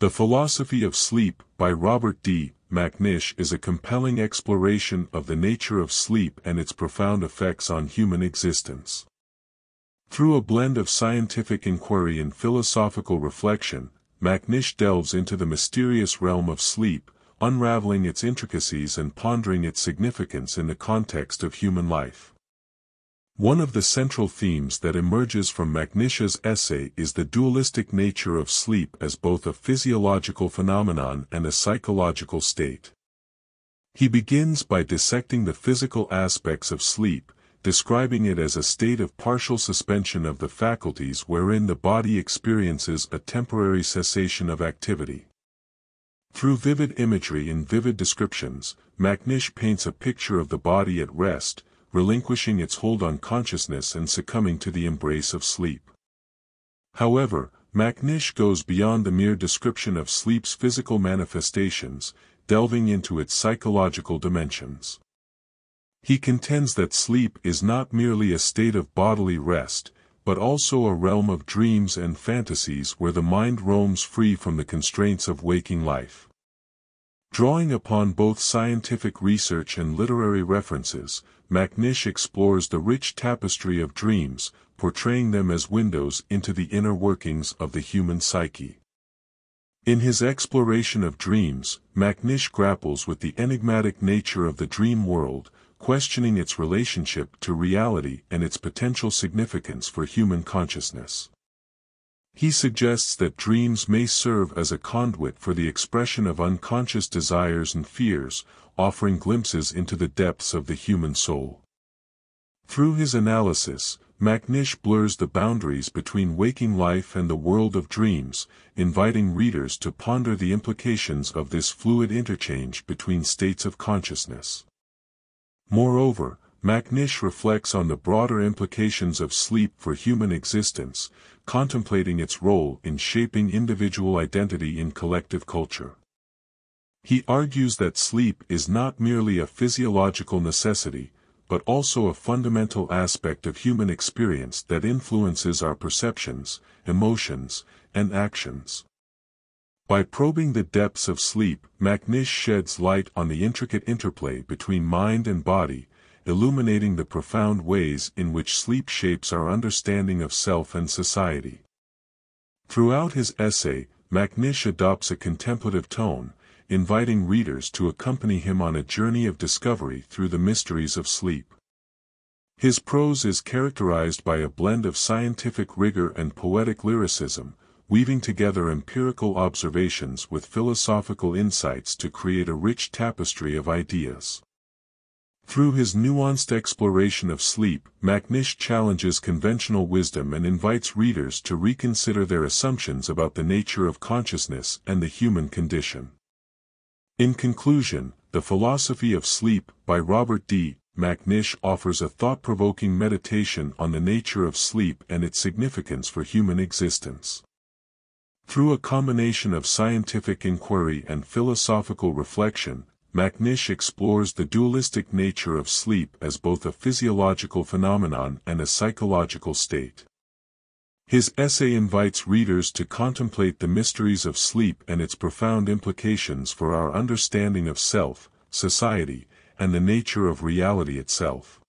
The Philosophy of Sleep by Robert D. Macnish is a compelling exploration of the nature of sleep and its profound effects on human existence. Through a blend of scientific inquiry and philosophical reflection, Macnish delves into the mysterious realm of sleep, unraveling its intricacies and pondering its significance in the context of human life. One of the central themes that emerges from Macnish's essay is the dualistic nature of sleep as both a physiological phenomenon and a psychological state. He begins by dissecting the physical aspects of sleep, describing it as a state of partial suspension of the faculties wherein the body experiences a temporary cessation of activity. Through vivid imagery and vivid descriptions, Macnish paints a picture of the body at rest, relinquishing its hold on consciousness and succumbing to the embrace of sleep. However, Macnish goes beyond the mere description of sleep's physical manifestations, delving into its psychological dimensions. He contends that sleep is not merely a state of bodily rest, but also a realm of dreams and fantasies where the mind roams free from the constraints of waking life. Drawing upon both scientific research and literary references, Macnish explores the rich tapestry of dreams, portraying them as windows into the inner workings of the human psyche. In his exploration of dreams, Macnish grapples with the enigmatic nature of the dream world, questioning its relationship to reality and its potential significance for human consciousness. He suggests that dreams may serve as a conduit for the expression of unconscious desires and fears, offering glimpses into the depths of the human soul. Through his analysis, Macnish blurs the boundaries between waking life and the world of dreams, inviting readers to ponder the implications of this fluid interchange between states of consciousness. Moreover, Macnish reflects on the broader implications of sleep for human existence, contemplating its role in shaping individual identity in collective culture. He argues that sleep is not merely a physiological necessity, but also a fundamental aspect of human experience that influences our perceptions, emotions, and actions. By probing the depths of sleep, Macnish sheds light on the intricate interplay between mind and body, illuminating the profound ways in which sleep shapes our understanding of self and society. Throughout his essay, Macnish adopts a contemplative tone, inviting readers to accompany him on a journey of discovery through the mysteries of sleep. His prose is characterized by a blend of scientific rigor and poetic lyricism, weaving together empirical observations with philosophical insights to create a rich tapestry of ideas. Through his nuanced exploration of sleep, Macnish challenges conventional wisdom and invites readers to reconsider their assumptions about the nature of consciousness and the human condition. In conclusion, The Philosophy of Sleep by Robert D. Macnish offers a thought-provoking meditation on the nature of sleep and its significance for human existence. Through a combination of scientific inquiry and philosophical reflection, Macnish explores the dualistic nature of sleep as both a physiological phenomenon and a psychological state. His essay invites readers to contemplate the mysteries of sleep and its profound implications for our understanding of self, society, and the nature of reality itself.